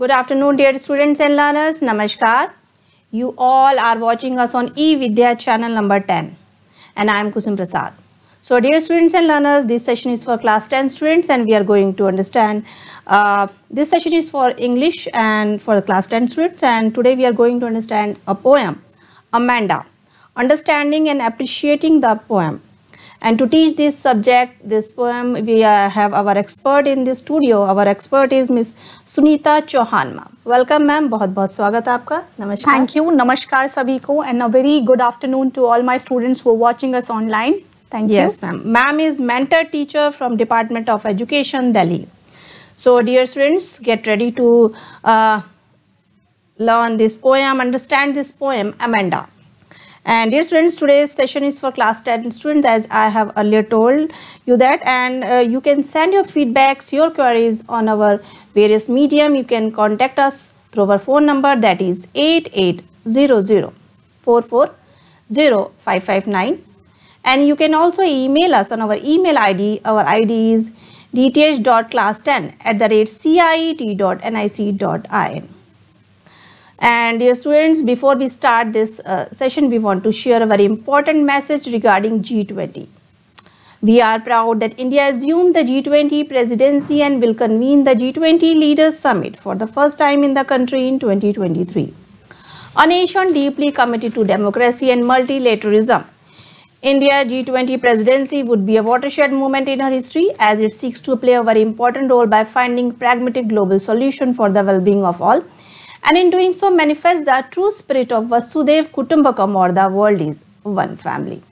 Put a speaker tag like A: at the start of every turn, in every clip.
A: Good afternoon, dear students and learners. Namaskar. You all are watching us on e-Vidya channel number 10, and I am Kusum Prasad. So, dear students and learners, this session is for class 10 students, and we are going to understand. Uh, this session is for English and for the class 10 students, and today we are going to understand a poem, Amanda, understanding and appreciating the poem. And to teach this subject, this poem, we uh, have our expert in the studio. Our expert is Miss Sunita Chauhan ma'am. Welcome ma'am. बहुत बहुत स्वागत है आपका नमस्कार
B: Thank you. Namaskar sabhi ko and a very good afternoon to all my students who are watching us online. Thank
A: Yes
B: you.
A: ma'am. Ma'am is mentor teacher from Department of Education Delhi. So dear students, get ready to uh, learn this poem, understand this poem, Amanda. And dear students, today's session is for class 10 students as I have earlier told you that. And uh, you can send your feedbacks, your queries on our various medium. You can contact us through our phone number that is 8800 440 and you can also email us on our email id our id is dth.class10 at the rate ciet.nic.in and dear students before we start this uh, session we want to share a very important message regarding g20 we are proud that India assumed the G20 presidency and will convene the G20 Leaders Summit for the first time in the country in 2023. A nation deeply committed to democracy and multilateralism, India G20 presidency would be a watershed moment in her history as it seeks to play a very important role by finding pragmatic global solution for the well-being of all and in doing so manifests the true spirit of Vasudhaiva Kutumbakam or the world is one family.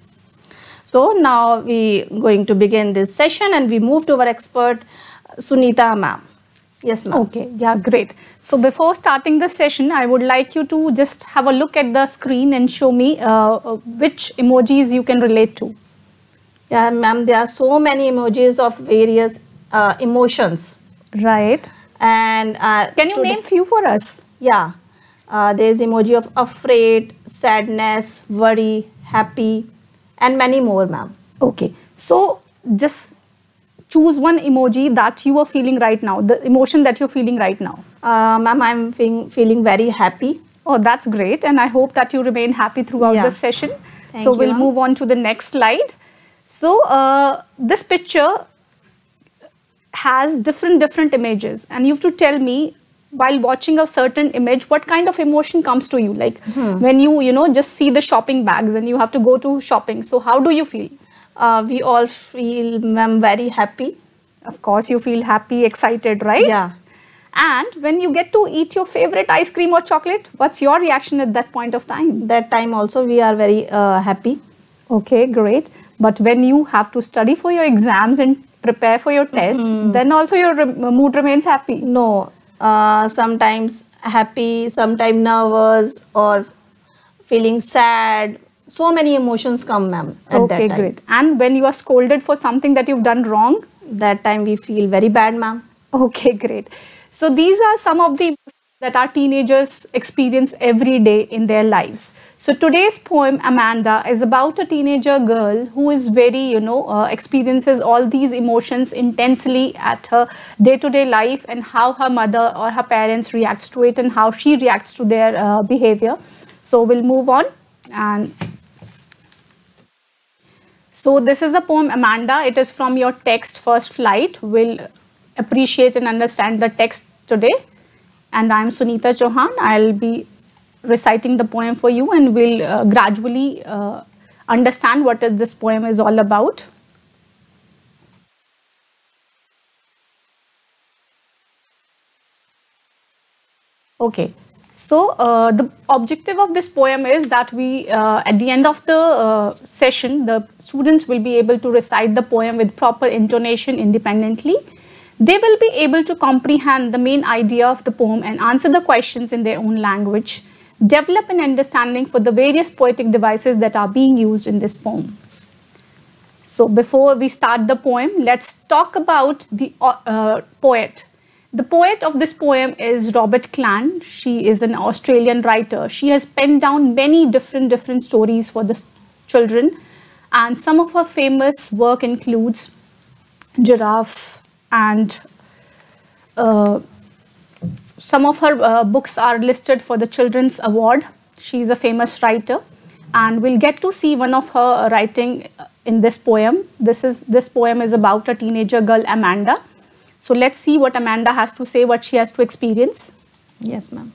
A: So now we going to begin this session and we move to our expert Sunita ma'am. Yes ma'am.
B: Okay, yeah, great. So before starting the session, I would like you to just have a look at the screen and show me uh, uh, which emojis you can relate to.
A: Yeah ma'am there are so many emojis of various uh, emotions
B: Right.
A: and uh,
B: Can you name few for us?
A: Yeah, uh, there is emoji of afraid, sadness, worry, happy, and many more, ma'am.
B: Okay. So just choose one emoji that you are feeling right now, the emotion that you're feeling right now.
A: Uh, ma'am, I'm feeling, feeling very happy.
B: Oh, that's great. And I hope that you remain happy throughout
A: Yeah.
B: the session.
A: Thank
B: so
A: you,
B: we'll move on to the next slide. So uh, this picture has different different images and you have to tell me while watching a certain image what kind of emotion comes to you like
A: Hmm.
B: when you you know just see the shopping bags and you have to go to shopping so how do you feel
A: Uh, we all feel, ma'am, very happy.
B: of course you feel happy excited right
A: Yeah.
B: and when you get to eat your favorite ice cream or chocolate what's your reaction at that point of time
A: That time also we are very uh, happy.
B: Okay, great. But when you have to study for your exams and prepare for your test,
A: Mm-hmm.
B: then also your re- mood remains happy.
A: No, uh, sometimes happy, sometimes nervous, or feeling sad. So many emotions come, ma'am.
B: Okay, great. And when you are scolded for something that you've done wrong,
A: That time we feel very bad, ma'am.
B: okay, great. So these are some of the that our teenagers experience every day in their lives. So today's poem Amanda is about a teenager girl who is very, you know, uh, experiences all these emotions intensely at her day-to-day life and how her mother or her parents reacts to it and how she reacts to their uh, behavior. So we'll move on and so this is the poem Amanda. It is from your text First Flight. We'll appreciate and understand the text today. And I'm Sunita Chauhan. I'll be reciting the poem for you and we'll uh, gradually uh, understand what is this poem is all about. Okay, so uh, the objective of this poem is that we, uh, at the end of the uh, session, the students will be able to recite the poem with proper intonation independently. They will be able to comprehend the main idea of the poem and answer the questions in their own language, develop an understanding for the various poetic devices that are being used in this poem. So before we start the poem, let's talk about the uh, poet. The poet of this poem is Robin Klein. She is an Australian writer. She has penned down many different different stories for the children, and some of her famous work includes Giraffe and uh, some of her uh, books are listed for the Children's Award. She's a famous writer, and we'll get to see one of her writing in this poem. This is this poem is about a teenager girl, Amanda. So let's see what Amanda has to say, what she has to experience.
A: Yes, ma'am.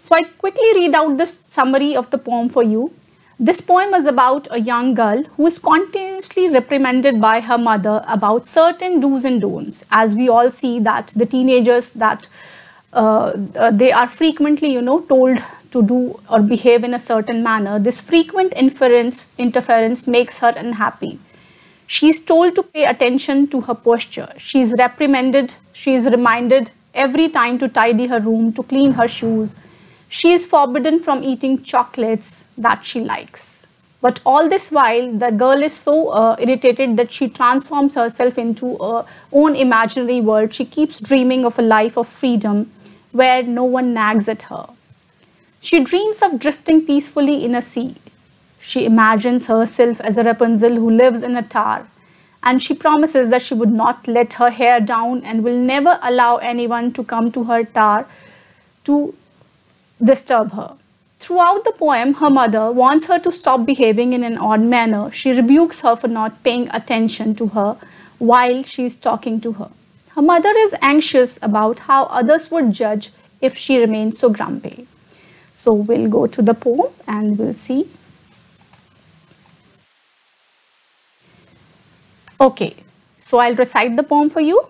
B: So I quickly read out this summary of the poem for you. This poem is about a young girl who is continuously reprimanded by her mother about certain do's and don'ts. As we all see that the teenagers that uh, uh, they are frequently, you know, told to do or behave in a certain manner. This frequent inference, interference makes her unhappy. She is told to pay attention to her posture. She is reprimanded. She is reminded every time to tidy her room, to clean her shoes, she is forbidden from eating chocolates that she likes. But all this while, the girl is so uh, irritated that she transforms herself into her own imaginary world. She keeps dreaming of a life of freedom where no one nags at her. She dreams of drifting peacefully in a sea. She imagines herself as a Rapunzel who lives in a tower. And she promises that she would not let her hair down and will never allow anyone to come to her tower to disturb her. Throughout the poem, her mother wants her to stop behaving in an odd manner. She rebukes her for not paying attention to her while she is talking to her. Her mother is anxious about how others would judge if she remains so grumpy. So we'll go to the poem and we'll see. Okay, so I'll recite the poem for you.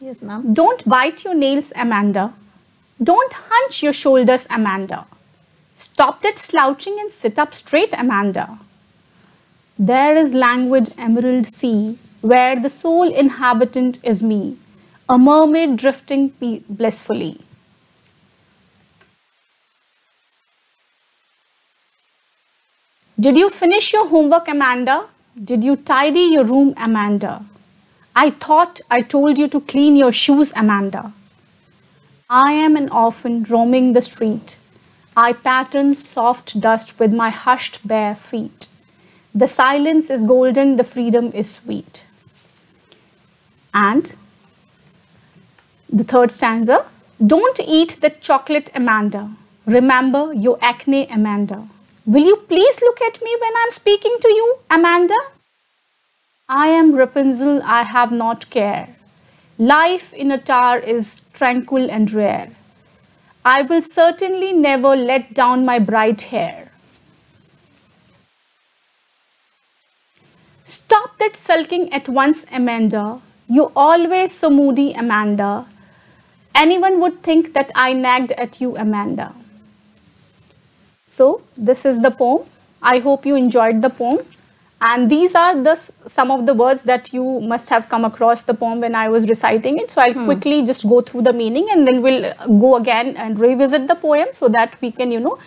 A: Yes, ma'am.
B: Don't bite your nails, Amanda. Don't hunch your shoulders, Amanda. Stop that slouching and sit up straight, Amanda. There is languid emerald sea, where the sole inhabitant is me, a mermaid drifting blissfully. Did you finish your homework, Amanda? Did you tidy your room, Amanda? I thought I told you to clean your shoes, Amanda. I am an orphan roaming the street. I pattern soft dust with my hushed bare feet. The silence is golden, the freedom is sweet. And the third stanza Don't eat the chocolate, Amanda. Remember your acne, Amanda. Will you please look at me when I'm speaking to you, Amanda? I am Rapunzel, I have not care. Life in a tower is tranquil and rare. I will certainly never let down my bright hair. Stop that sulking at once, Amanda. You always so moody, Amanda. Anyone would think that I nagged at you, Amanda. So, this is the poem. I hope you enjoyed the poem and these are the some of the words that you must have come across the poem when I was reciting it. So I'll hmm. quickly just go through the meaning and then we'll go again and revisit the poem so that we can, you know,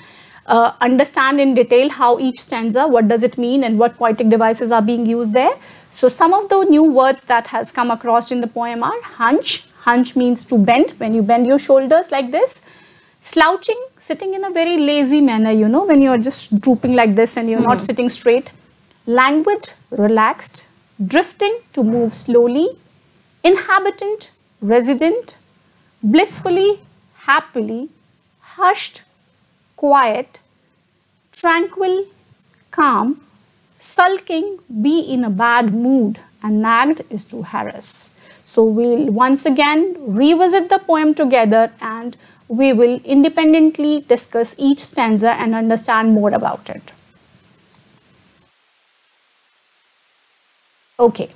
B: uh, understand in detail how each stanza, what does it mean and what poetic devices are being used there. So some of the new words that has come across in the poem are hunch. Hunch means to bend, when you bend your shoulders like this. Slouching, sitting in a very lazy manner, you know, when you're just drooping like this and you're not hmm. sitting straight languid, relaxed, drifting to move slowly, inhabitant, resident, blissfully, happily, hushed, quiet, tranquil, calm, sulking, be in a bad mood, and nagged is to harass. So we'll once again revisit the poem together and we will independently discuss each stanza and understand more about it. Okay.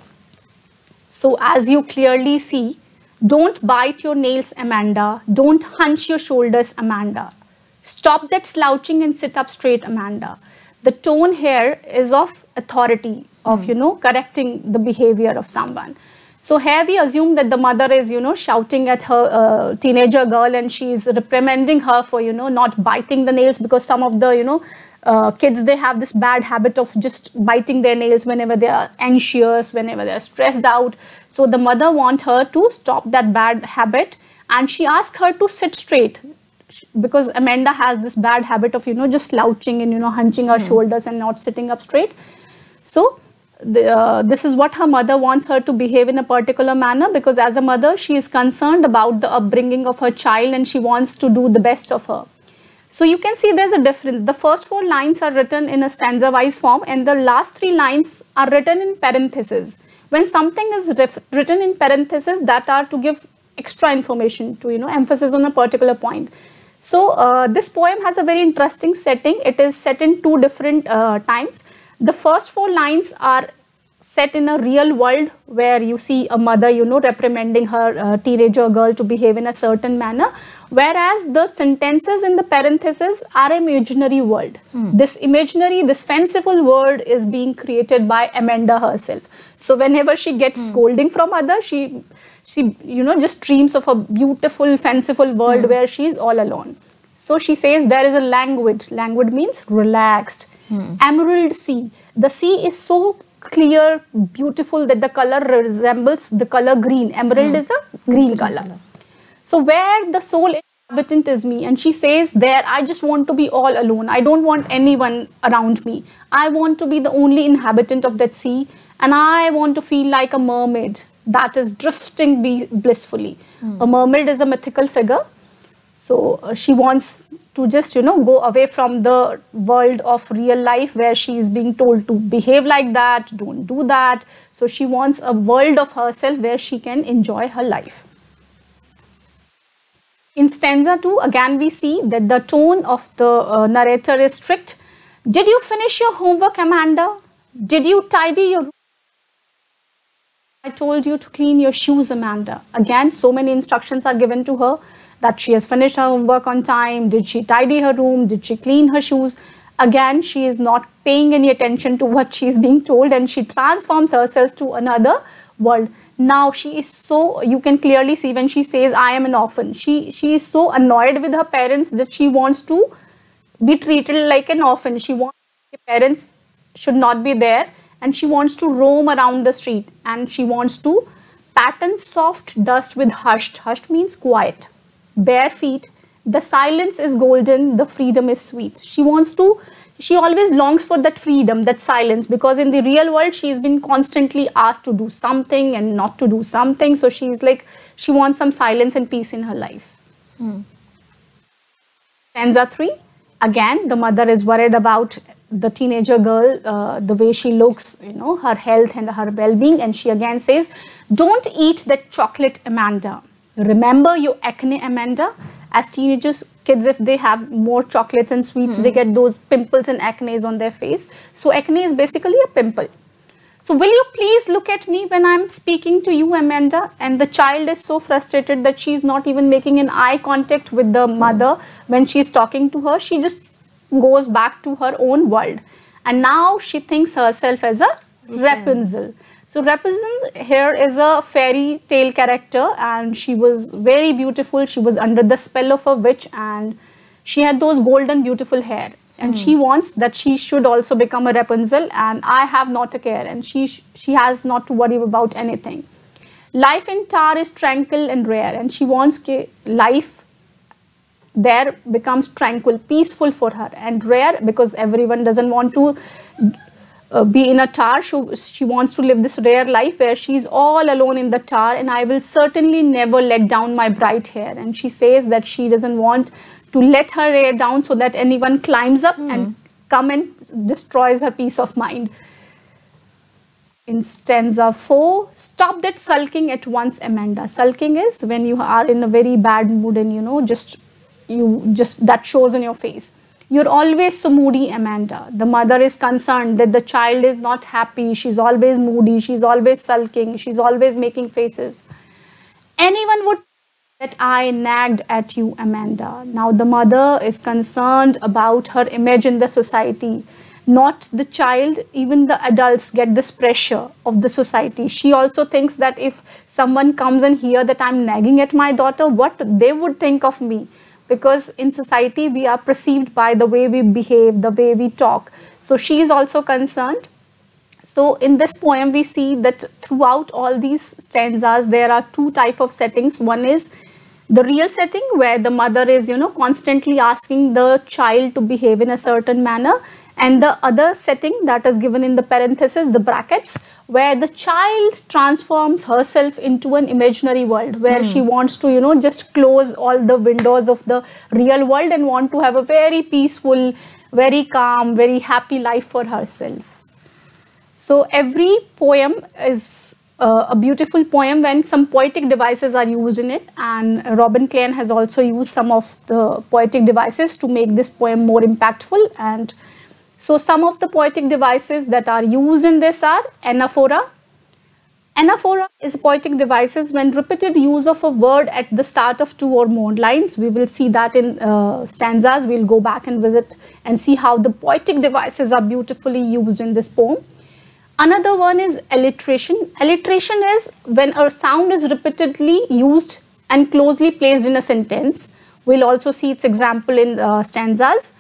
B: So as you clearly see, don't bite your nails, Amanda. Don't hunch your shoulders, Amanda. Stop that slouching and sit up straight, Amanda. The tone here is of authority, of, mm. you know, correcting the behavior of someone. So here we assume that the mother is, you know, shouting at her uh, teenager girl and she's reprimanding her for, you know, not biting the nails because some of the, you know, uh, kids they have this bad habit of just biting their nails whenever they are anxious whenever they are stressed out so the mother wants her to stop that bad habit and she asks her to sit straight because amanda has this bad habit of you know just slouching and you know hunching her mm. shoulders and not sitting up straight so the, uh, this is what her mother wants her to behave in a particular manner because as a mother she is concerned about the upbringing of her child and she wants to do the best of her. So you can see there's a difference. The first four lines are written in a stanza wise form and the last three lines are written in parentheses. When something is written in parentheses that are to give extra information to you know emphasis on a particular point. So uh, this poem has a very interesting setting. It is set in two different uh, times. The first four lines are set in a real world where you see a mother, you know, reprimanding her uh, teenager girl to behave in a certain manner. Whereas the sentences in the parentheses are imaginary world. Hmm. This imaginary, this fanciful world is being created by Amanda herself. So whenever she gets hmm. scolding from other, she she you know just dreams of a beautiful fanciful world hmm. where she's all alone. So she says there is a languid. Languid means relaxed Hmm. Emerald sea. The sea is so clear, beautiful that the color resembles the color green. Emerald hmm. is a green color. So where the sole inhabitant is me and she says there I just want to be all alone. I don't want anyone around me. I want to be the only inhabitant of that sea and I want to feel like a mermaid that is drifting blissfully. Hmm. A mermaid is a mythical figure. So uh, she wants to just you know go away from the world of real life where she is being told to behave like that don't do that so she wants a world of herself where she can enjoy her life in stanza 2 again we see that the tone of the uh, narrator is strict did you finish your homework amanda did you tidy your room? I told you to clean your shoes, Amanda. Again, so many instructions are given to her that she has finished her homework on time, did she tidy her room, did she clean her shoes. Again, she is not paying any attention to what she is being told and she transforms herself to another world. Now she is so, you can clearly see when she says, I am an orphan. She, she is so annoyed with her parents that she wants to be treated like an orphan. She wants her parents should not be there and she wants to roam around the street and she wants to pattern soft dust with hushed. Hushed means quiet bare feet. The silence is golden, the freedom is sweet. She wants to, she always longs for that freedom, that silence, because in the real world, she's been constantly asked to do something and not to do something. So she's like, she wants some silence and peace in her life. Stanza 3. Again, the mother is worried about the teenager girl, uh, the way she looks, you know, her health and her well-being. And she again says, don't eat that chocolate, Amanda. Remember your acne, Amanda? As teenagers, kids, if they have more chocolates and sweets, mm. they hmm. get those pimples and acne on their face. So acne is basically a pimple. So will you please look at me when I'm speaking to you, Amanda? And the child is so frustrated that she's not even making an eye contact with the mother when she's talking to her. She just goes back to her own world. And now she thinks herself as a Rapunzel. So Rapunzel here is a fairy tale character and she was very beautiful. She was under the spell of a witch and she had those golden beautiful hair and mm. she wants that she should also become a Rapunzel and I have not a care and she she has not to worry about anything. Life in Tar is tranquil and rare and she wants life there becomes tranquil, peaceful for her and rare because everyone doesn't want to uh, be in a tar. She, she wants to live this rare life where she's all alone in the tar and I will certainly never let down my bright hair. And she says that she doesn't want to let her hair down so that anyone climbs up mm. and hmm. come and destroys her peace of mind. In stanza 4, stop that sulking at once, Amanda. Sulking is when you are in a very bad mood and you know, just you just that shows in your face. You're always so moody, Amanda. The mother is concerned that the child is not happy. She's always moody. She's always sulking. She's always making faces. Anyone would that I nagged at you, Amanda. Now the mother is concerned about her image in the society. Not the child, even the adults get this pressure of the society. She also thinks that if someone comes and hear that I'm nagging at my daughter, what they would think of me because in society we are perceived by the way we behave, the way we talk. So she is also concerned. So in this poem we see that throughout all these stanzas there are two type of settings. One is the real setting where the mother is you know constantly asking the child to behave in a certain manner and the other setting that is given in the parenthesis, the brackets, where the child transforms herself into an imaginary world where she wants to, you know, just close all the windows of the real world and want to have a very peaceful, very calm, very happy life for herself. So every poem is uh, a beautiful poem when some poetic devices are used in it and Robin Klein has also used some of the poetic devices to make this poem more impactful and so some of the poetic devices that are used in this are anaphora. Anaphora is poetic devices when repeated use of a word at the start of two or more lines. We will see that in uh, stanzas. We'll go back and visit and see how the poetic devices are beautifully used in this poem. Another one is alliteration. Alliteration is when a sound is repeatedly used and closely placed in a sentence. We'll also see its example in uh, stanzas.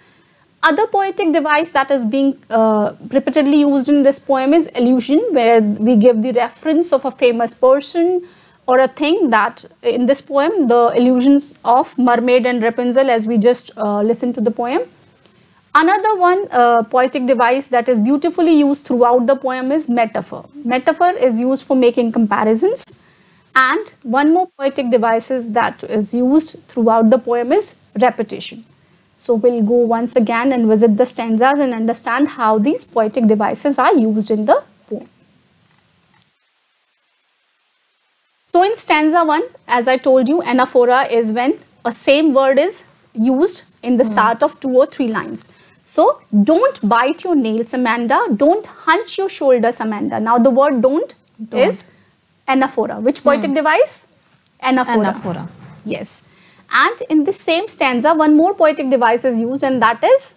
B: Other poetic device that is being uh, repeatedly used in this poem is allusion, where we give the reference of a famous person or a thing that in this poem, the allusions of mermaid and Rapunzel as we just uh, listened to the poem. Another one uh, poetic device that is beautifully used throughout the poem is metaphor. Metaphor is used for making comparisons. And one more poetic device that is used throughout the poem is repetition. So we'll go once again and visit the stanzas and understand how these poetic devices are used in the poem. So in stanza 1, as I told you, anaphora is when a same word is used in the hmm. start of two or three lines. So don't bite your nails, Amanda. Don't hunch your shoulders, Amanda. Now the word don't, is anaphora. Which hmm. poetic device? Anaphora.
A: Anaphora.
B: Yes. And in the same stanza, one more poetic device is used and that is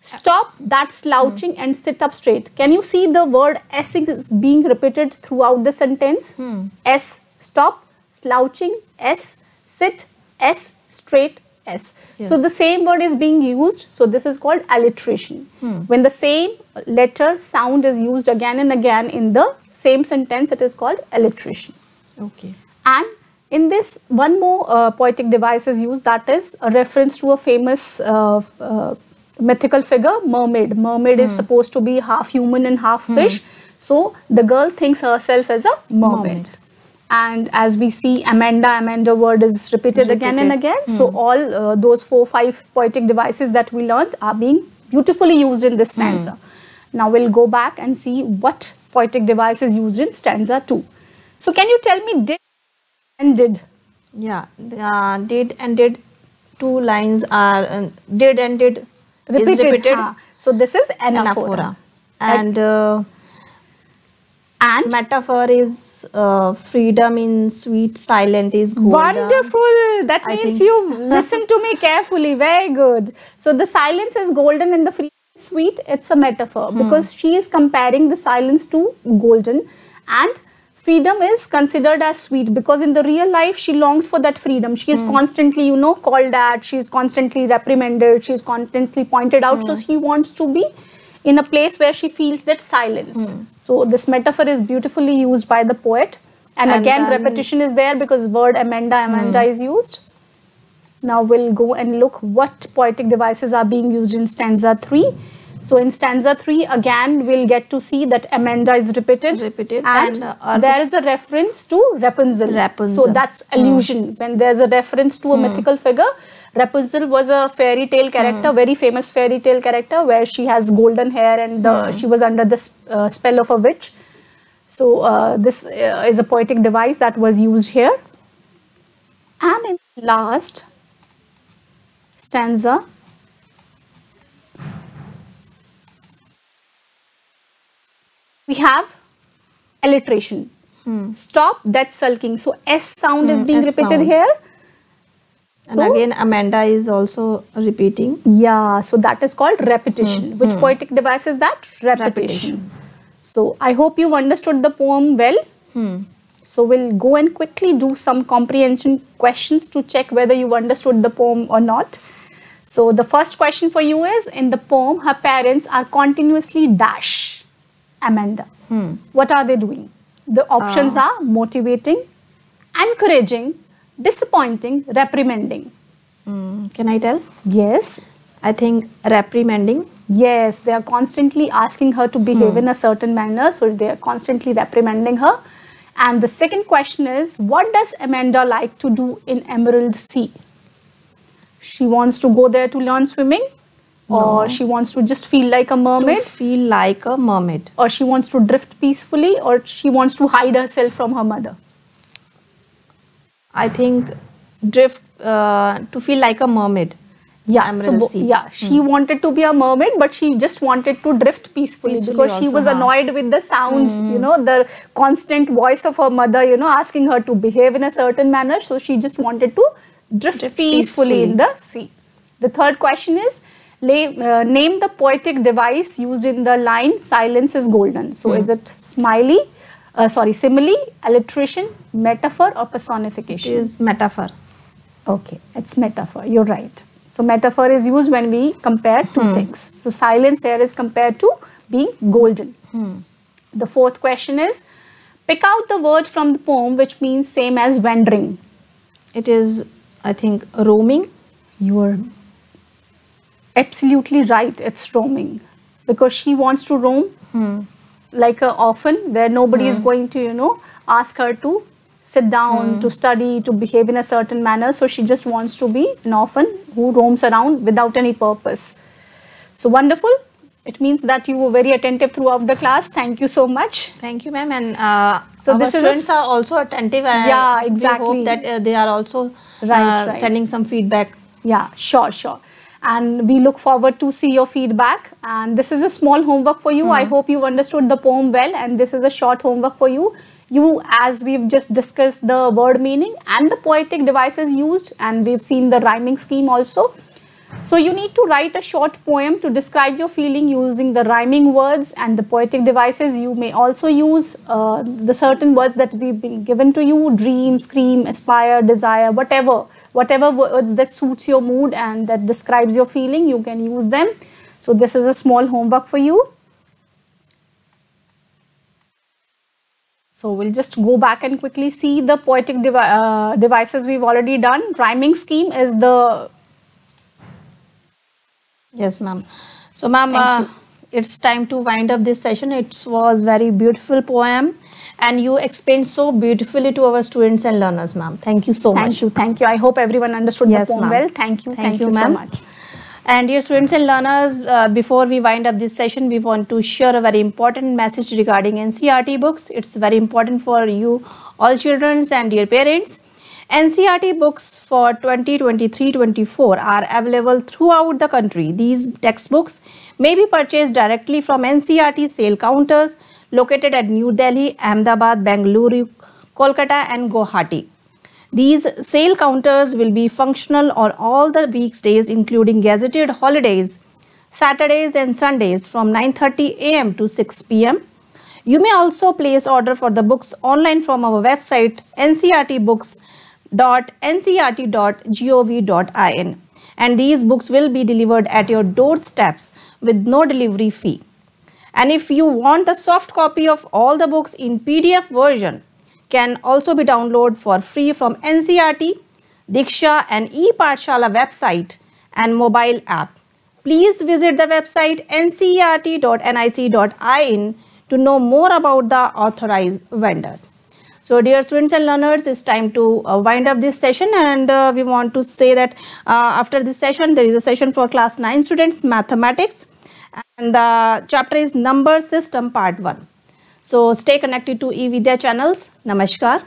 B: stop that slouching and sit up straight. Can you see the word S is being repeated throughout the sentence? Hmm. S, stop, slouching, S, sit, S, straight, S. So the same word is being used. So this is called alliteration. Hmm. When the same letter sound is used again and again in the same sentence, it is called alliteration.
A: Okay.
B: And in this, one more uh, poetic device is used that is a reference to a famous uh, uh, mythical figure, mermaid. Mermaid is supposed to be half human and half fish. So the girl thinks herself as a mermaid.
A: Mermaid.
B: And as we see, Amanda, Amanda word is repeated, again and
A: Repeated.
B: again. So all uh, those four, five poetic devices that we learned are being beautifully used in this stanza. Now we'll go back and see what poetic device is used in stanza 2. So can you tell me did and did?
A: Yeah. Uh, did and did two lines are uh, did and did is repeated.
B: huh? So this is anaphora.
A: Anaphora. And uh,
B: And
A: metaphor is uh, freedom in sweet silent is golden.
B: wonderful. That
A: I
B: means
A: think-
B: you listen to me carefully. Very good. So the silence is golden and the free sweet. It's a metaphor
A: Hmm.
B: because she is comparing the silence to golden and freedom is considered as sweet because in the real life she longs for that freedom. She
A: Hmm.
B: is constantly you know called at she is constantly reprimanded. She is constantly pointed out.
A: Hmm.
B: so she wants to be in a place where she feels that silence.
A: Hmm.
B: so this metaphor is beautifully used by the poet. And,
A: And
B: again
A: then-
B: repetition is there because word amanda amanda is used. Now we'll go and look what poetic devices are being used in stanza 3 so in stanza 3 again we'll get to see that amanda is repeated.
A: Repeated
B: and,
A: and, uh,
B: there is a reference to rapunzel,
A: Rapunzel.
B: so that's allusion. When there's a reference to a mythical figure rapunzel was a fairy tale character very famous fairy tale character where she has golden hair and uh, she was under the uh, spell of a witch. So uh, this uh, is a poetic device that was used here. And in last stanza we have alliteration. Hmm. Stop that sulking. So S sound is hmm,
A: being
B: repeated
A: sound.
B: here.
A: And
B: So
A: again, Amanda is also repeating.
B: yeah, so that is called repetition. Hmm, Which poetic device is that? Repetition.
A: Repetition.
B: So I hope you've understood the poem well. So we'll go and quickly do some comprehension questions to check whether you've understood the poem or not. So the first question for you is in the poem, her parents are continuously dash Amanda. What are they doing? The options are motivating, encouraging, disappointing, reprimanding.
A: Mm, can I tell?
B: Yes,
A: I think reprimanding.
B: Yes, they are constantly asking her to behave
A: Hmm.
B: in a certain manner, so they are constantly reprimanding her. And the second question is, what does Amanda like to do in Emerald Sea? She wants to go there to learn swimming, or she wants to just feel like a
A: To
B: mermaid,
A: feel like a mermaid.
B: or she wants to drift peacefully, or she wants to hide herself from her mother.
A: I think drift uh, to feel like a mermaid.
B: Yeah, so
A: Sea. Hmm.
B: yeah, she wanted to be a mermaid, but she just wanted to drift peacefully,
A: Peacefully
B: because she was
A: huh. Hmm.
B: annoyed with the sound, you know, the constant voice of her mother, you know, asking her to behave in a certain manner. So she just wanted to drift,
A: Drift
B: peacefully, in the sea. The third question is. Lay, uh, name the poetic device used in the line silence is golden so
A: Hmm.
B: is it smiley uh, sorry simile alliteration metaphor or personification
A: is metaphor.
B: Okay, it's metaphor. You're right. So metaphor is used when we compare two
A: Hmm.
B: things. So silence here is compared to being golden.
A: Hmm.
B: The fourth question is pick out the word from the poem which means same as wandering.
A: It is, I think, roaming.
B: You are absolutely right. It's roaming because she wants to roam
A: Hmm.
B: like an orphan where nobody is going to you know ask her to sit down to study to behave in a certain manner so she just wants to be an orphan who roams around without any purpose so wonderful it means that you were very attentive throughout the class thank you so much
A: Thank you, ma'am. And uh,
B: So
A: our students are also attentive. And
B: Yeah,
A: We
B: exactly.
A: hope that uh, they are also
B: Right,
A: uh,
B: right.
A: sending some feedback.
B: Yeah, sure, sure. And we look forward to see your feedback. And this is a small homework for you. I hope you understood the poem well. And this is a short homework for you. You, as we've just discussed the word meaning and the poetic devices used, and we've seen the rhyming scheme also. So you need to write a short poem to describe your feeling using the rhyming words and the poetic devices. You may also use uh, the certain words that we've been given to you: dream, scream, aspire, desire, whatever, whatever words that suits your mood and that describes your feeling. You can use them. So this is a small homework for you. So we'll just go back and quickly see the poetic devi- uh, devices we've already done. Rhyming scheme is the
A: Yes, ma'am. So, ma'am, uh. It's time to wind up this session. It was very beautiful poem, and you explained so beautifully to our students and learners, ma'am. Thank you so
B: Thank
A: much.
B: you, thank you. I hope everyone understood
A: Yes,
B: the poem well. Thank you, thank, you, so much.
A: And dear students and learners, uh, before we wind up this session, we want to share a very important message regarding NCERT books. It's very important for you, all children and dear parents. NCERT books for 2023-24 are available throughout the country. These textbooks may be purchased directly from NCERT sale counters located at New Delhi, Ahmedabad, Bengaluru, Kolkata and Guwahati. These sale counters will be functional on all the weekdays including gazetted holidays, Saturdays and Sundays from 9:30 a.m. to 6 p.m. You may also place order for the books online from our website ncertbooks.ncert.gov.in and these books will be delivered at your doorsteps with no delivery fee. And if you want the soft copy of all the books in PDF version, can also be downloaded for free from NCERT, Diksha and ePathshala website and mobile app. Please visit the website ncert.nic.in to know more about the authorized vendors. So dear students and learners, it's time to uh, wind up this session and uh, we want to say that uh, after this session, there is a session for class 9 students, mathematics and the chapter is number system part 1. So stay connected to eVidya channels. Namaskar.